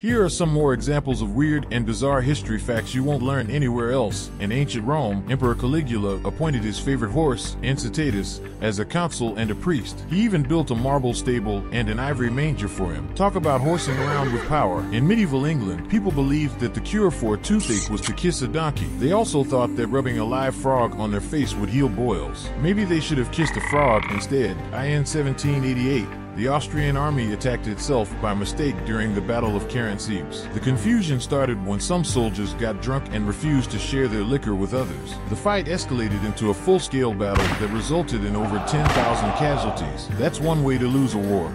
Here are some more examples of weird and bizarre history facts you won't learn anywhere else. In ancient Rome, Emperor Caligula appointed his favorite horse, Incitatus, as a consul and a priest. He even built a marble stable and an ivory manger for him. Talk about horsing around with power. In medieval England, people believed that the cure for a toothache was to kiss a donkey. They also thought that rubbing a live frog on their face would heal boils. Maybe they should have kissed a frog instead. In 1788, the Austrian army attacked itself by mistake during the Battle of Caransebes. The confusion started when some soldiers got drunk and refused to share their liquor with others. The fight escalated into a full-scale battle that resulted in over 10,000 casualties. That's one way to lose a war.